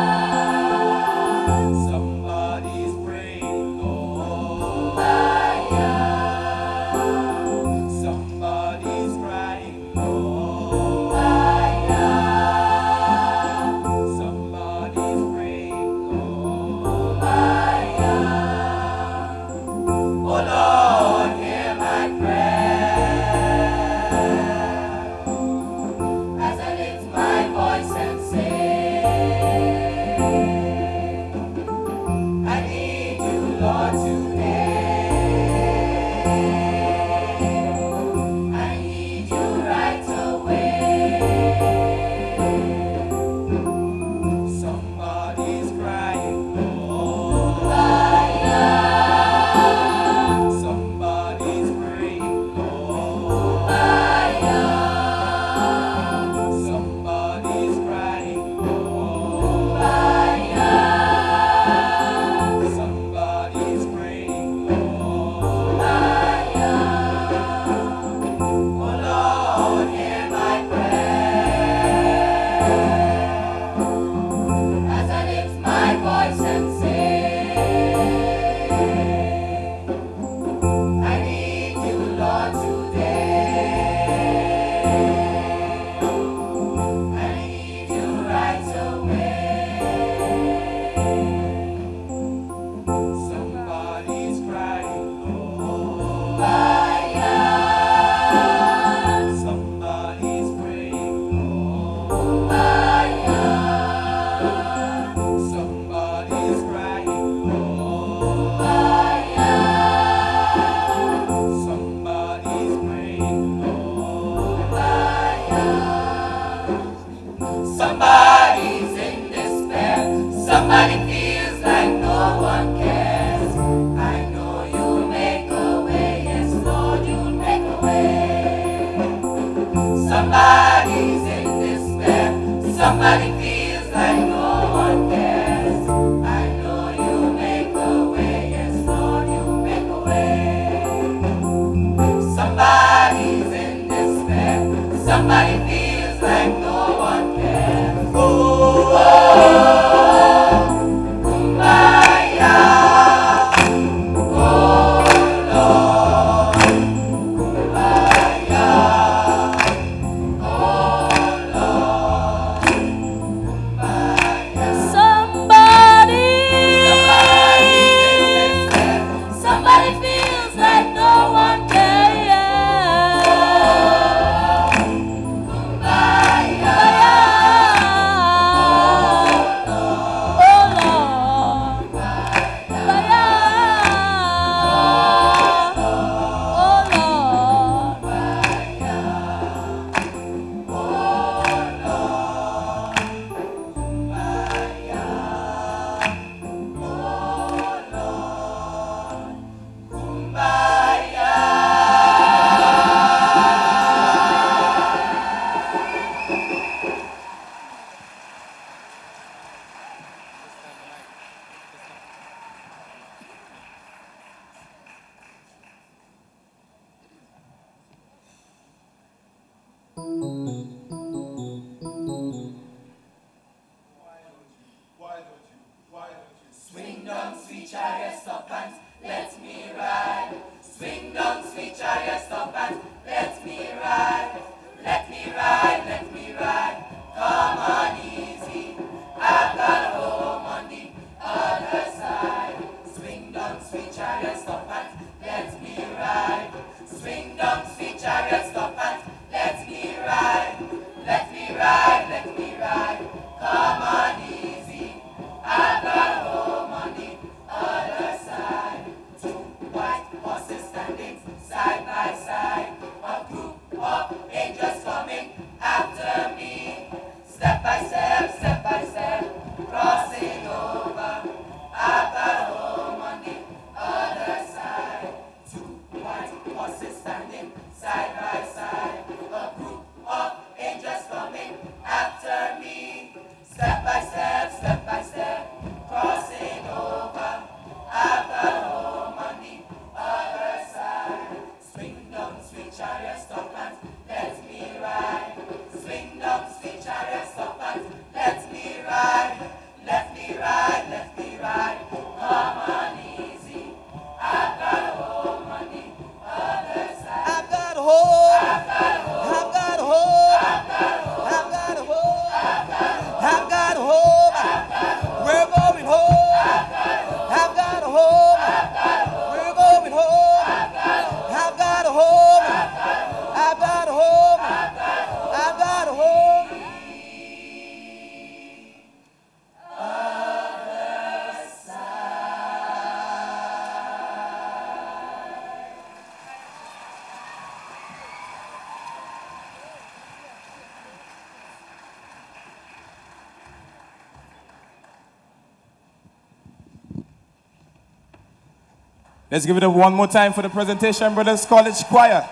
Let's give it up one more time for the presentation, Brothers College Choir.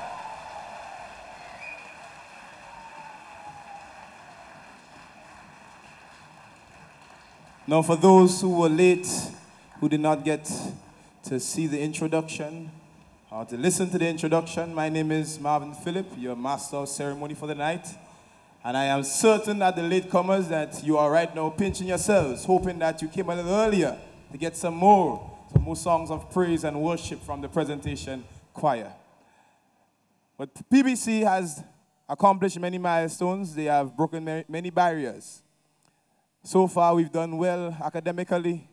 Now, for those who were late, who did not get to see the introduction or to listen to the introduction, my name is Marvin Phillip, your master of ceremony for the night. And I am certain that the latecomers that you are right now pinching yourselves, hoping that you came a little earlier to get some more some more songs of praise and worship from the presentation choir. But PBC has accomplished many milestones. They have broken many barriers. So far, we've done well academically.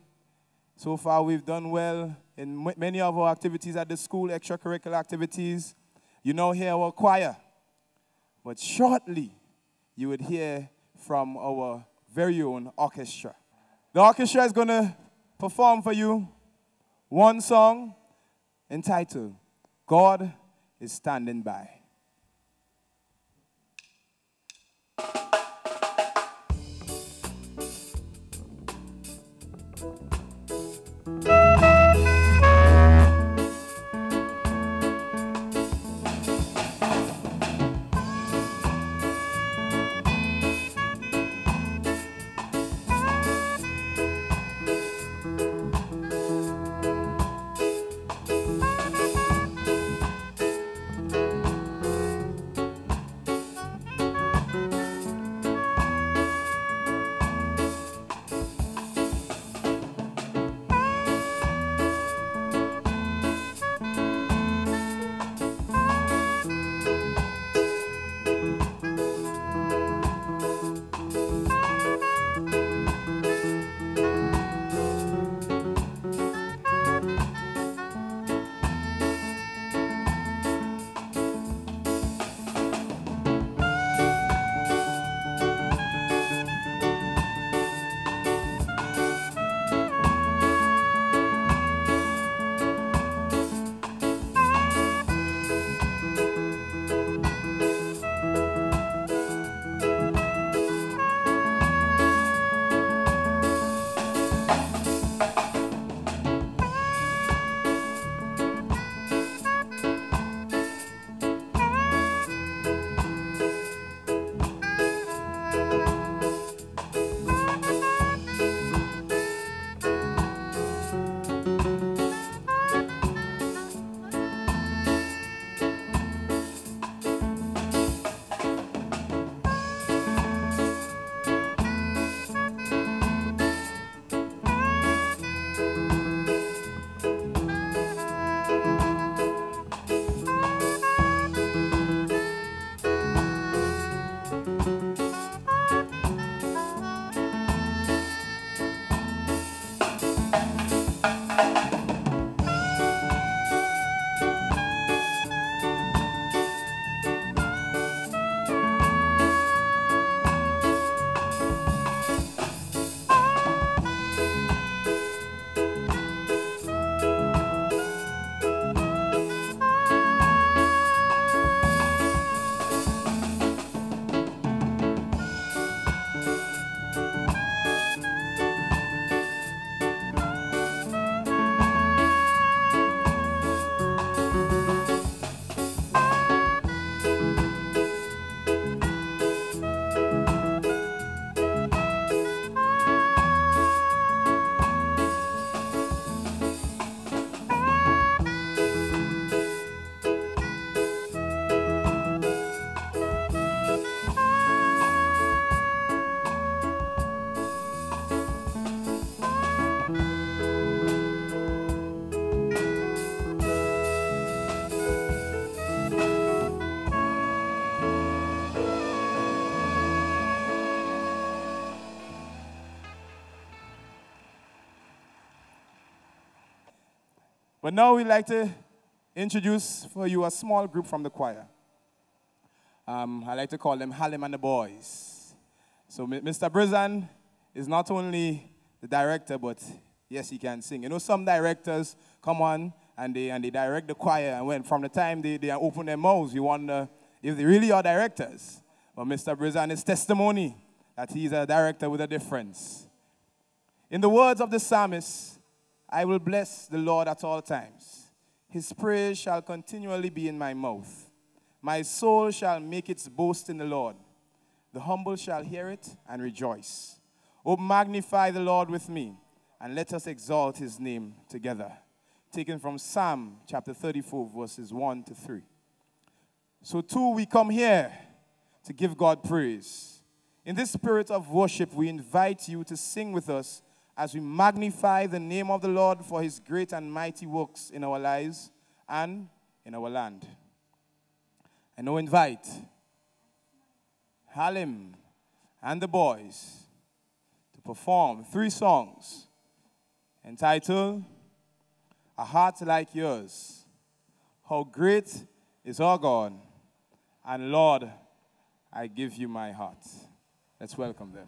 So far, we've done well in many of our activities at the school, extracurricular activities. You now hear our choir. But shortly, you would hear from our very own orchestra. The orchestra is going to perform for you one song entitled God is Standing By. But now we'd like to introduce for you a small group from the choir. Um, I like to call them Halim and the Boys. So Mr. Brizan is not only the director, but yes, he can sing. You know, some directors come on and they, and they direct the choir, and when from the time they, they open their mouths, you wonder if they really are directors. But Mr. Brizan is testimony that he's a director with a difference. In the words of the psalmist, I will bless the Lord at all times. His praise shall continually be in my mouth. My soul shall make its boast in the Lord. The humble shall hear it and rejoice. Oh, magnify the Lord with me, and let us exalt his name together. Taken from Psalm chapter 34, verses 1 to 3. So, too, we come here to give God praise. In this spirit of worship, we invite you to sing with us as we magnify the name of the Lord for his great and mighty works in our lives and in our land. I now invite Halim and the boys to perform three songs entitled A Heart Like Yours. How great is our God, and Lord, I give you my heart. Let's welcome them.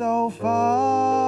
So far.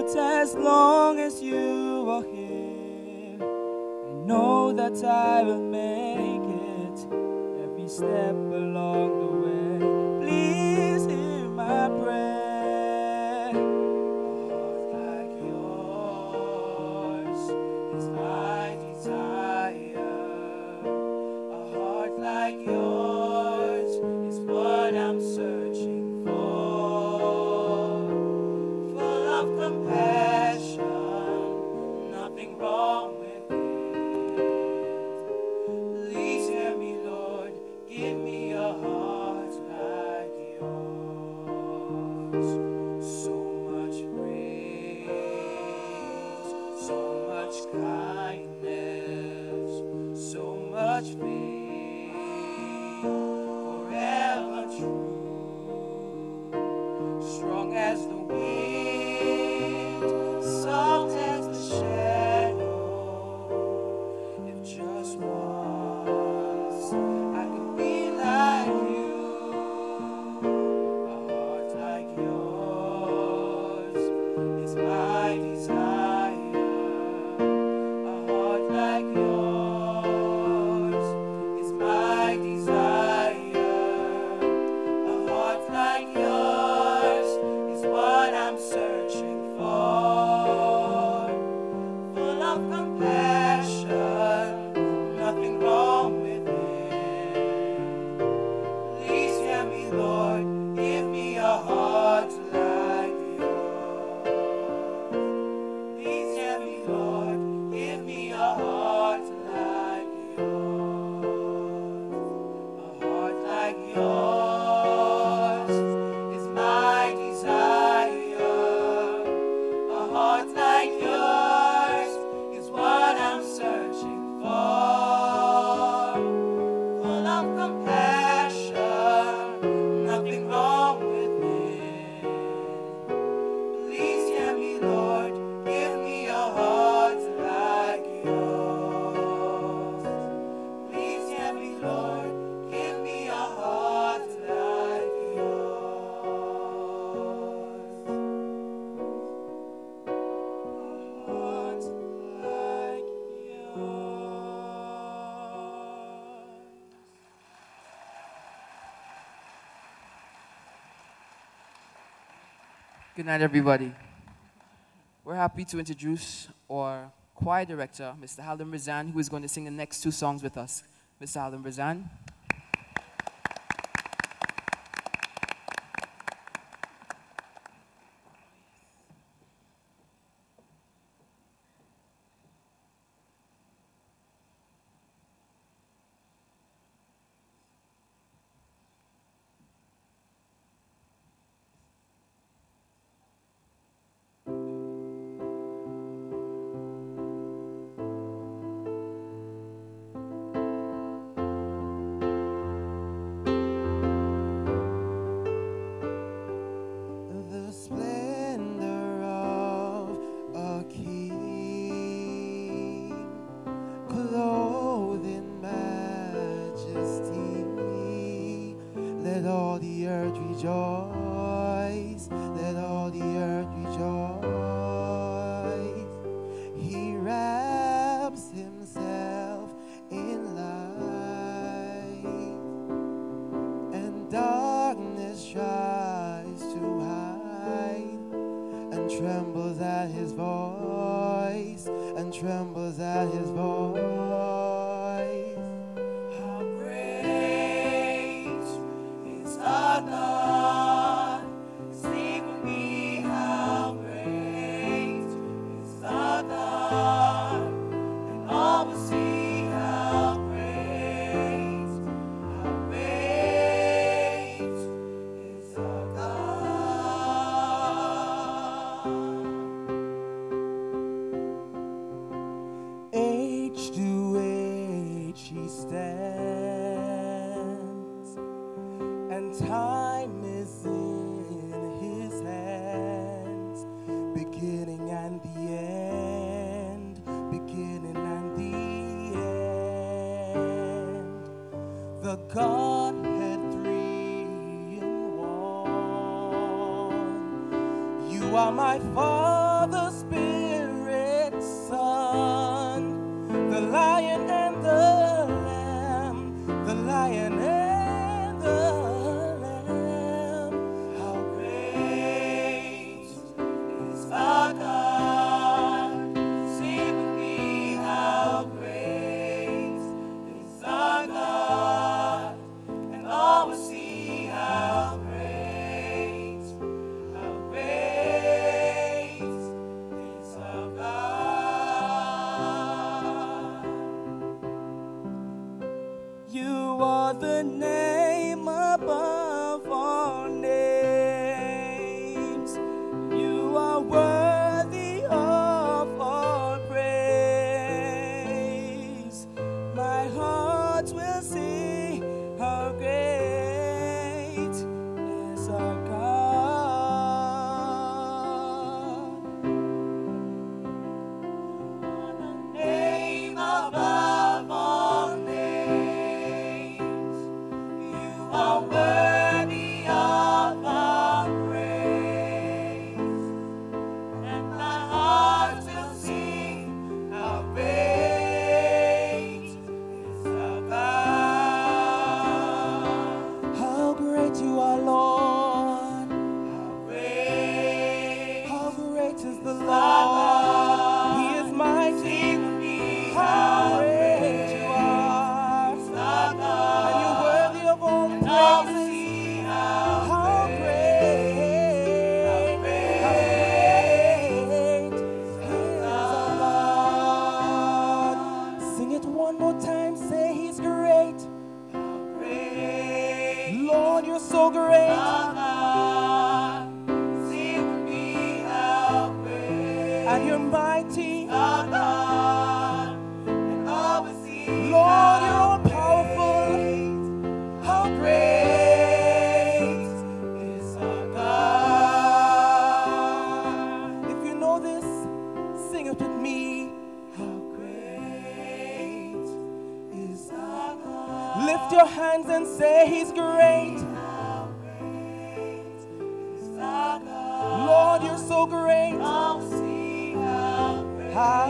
But as long as you are here, I know that I will make it every step along the way. Good night, everybody. We're happy to introduce our choir director, Mr. Halim Brizan, who is going to sing the next two songs with us. Mr. Halim Brizan. trembles at his voice and trembles at his voice. beginning and the end. The Godhead three in one. You are my Father. For the name above. your hands and say, He's great. Lord, you're so great. I'll see how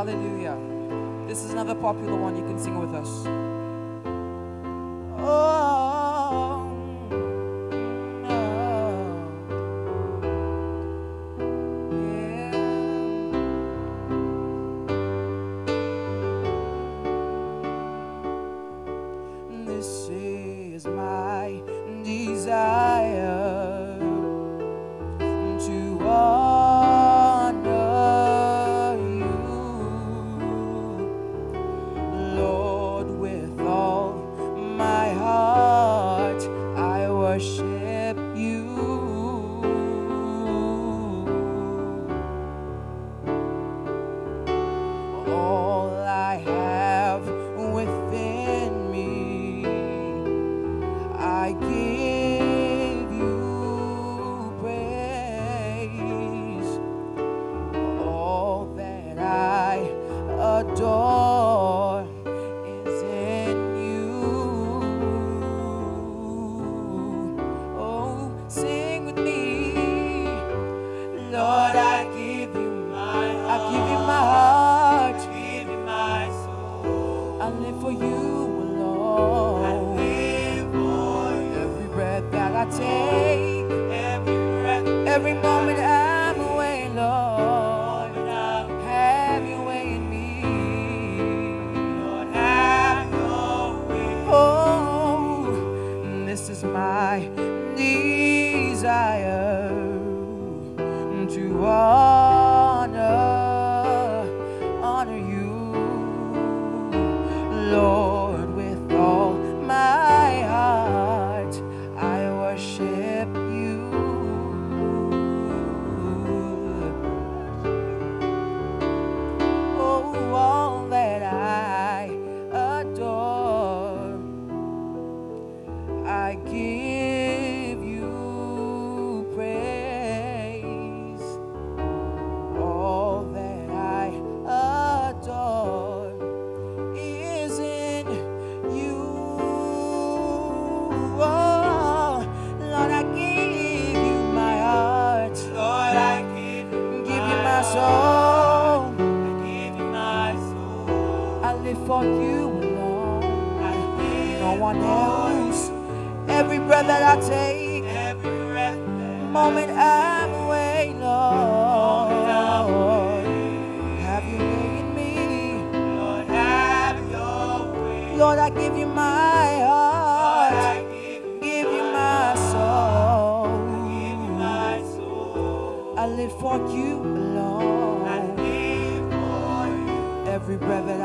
Hallelujah. This is another popular one you can sing with us. Every moment I'm away, Lord, have your way in me. Lord, have your way. Oh, this is my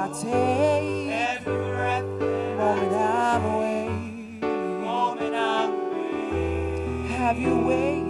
I take every breath moment I'm Have you waited?